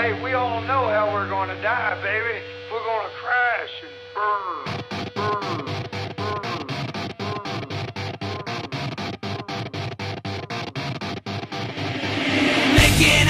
Hey, we all know how we're gonna die, baby. We're gonna crash and burn, burn, burn, burn. Making